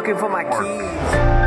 looking for my keys.